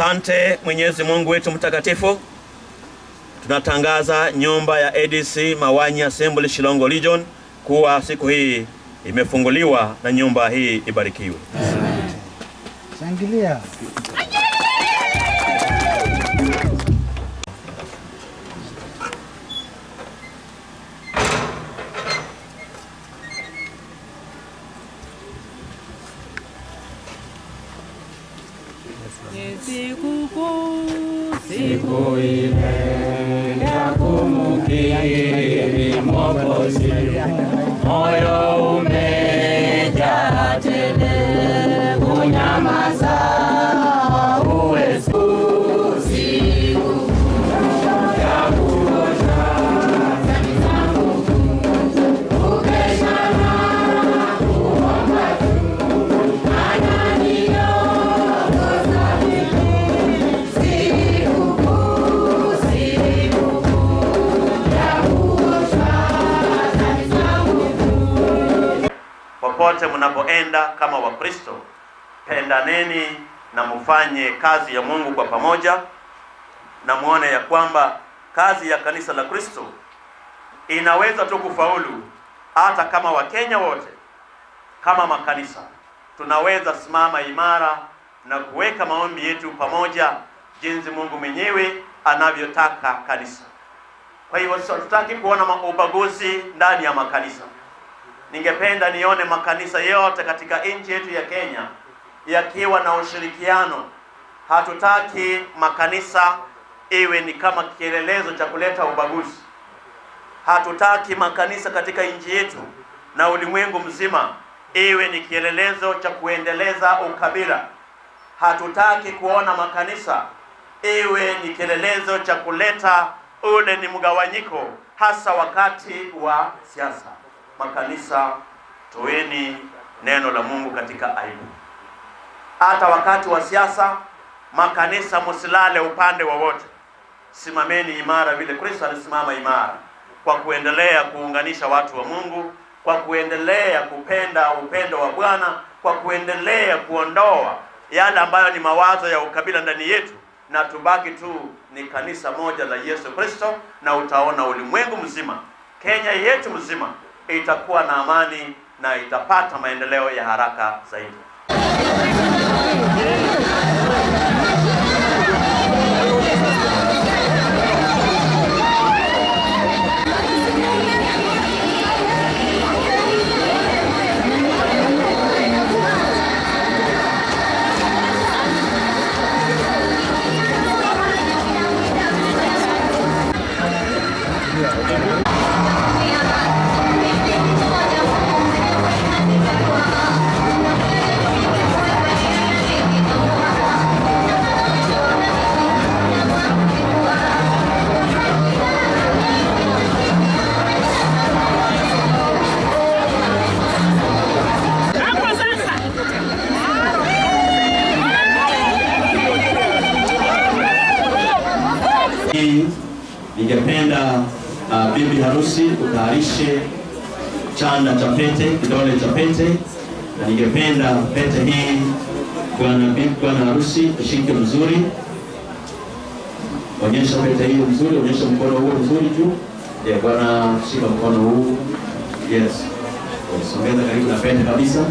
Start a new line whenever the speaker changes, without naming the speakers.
Sante Mwenyezi Mungu wetu mtakatifu, tunatangaza nyumba ya ADC Mawanyi Assembly Shilongo Region kuwa siku hii imefunguliwa na nyumba hii ibarikiwe.
Shangilia.
Siku ile ya kumkiri Mwokozi, moyo
Popote mnapoenda kama Wakristo, pendaneni na mfanye kazi ya Mungu kwa pamoja, na muone ya kwamba kazi ya kanisa la Kristo inaweza tu kufaulu hata kama Wakenya wote kama makanisa tunaweza simama imara na kuweka maombi yetu pamoja jinsi Mungu mwenyewe anavyotaka kanisa. Kwa hivyo hatutaki kuona ubaguzi ndani ya makanisa. Ningependa nione makanisa yote katika nchi yetu ya Kenya yakiwa na ushirikiano. Hatutaki makanisa iwe ni kama kielelezo cha kuleta ubaguzi. Hatutaki makanisa katika nchi yetu na ulimwengu mzima iwe ni kielelezo cha kuendeleza ukabila. Hatutaki kuona makanisa iwe ni kielelezo cha kuleta ule ni mgawanyiko, hasa wakati wa siasa. Makanisa, toeni neno la Mungu katika aibu. Hata wakati wa siasa, makanisa msilale upande wowote, simameni imara vile Kristo alisimama imara, kwa kuendelea kuunganisha watu wa Mungu, kwa kuendelea kupenda upendo wa Bwana, kwa kuendelea kuondoa yale ambayo ni mawazo ya ukabila ndani yetu, na tubaki tu ni kanisa moja la Yesu Kristo, na utaona ulimwengu mzima, Kenya yetu mzima itakuwa na amani na itapata maendeleo ya haraka zaidi.
Hii ningependa uh, bibi harusi utayarishe chanda cha pete, kidole cha pete, na ningependa pete hii bwana bibi, bwana harusi ishike mzuri, onyesha pete hiyo mzuri, onyesha mkono huo mzuri juu. Yeah, bwana shika mkono huu, yes.
Songeza karibu na pete kabisa.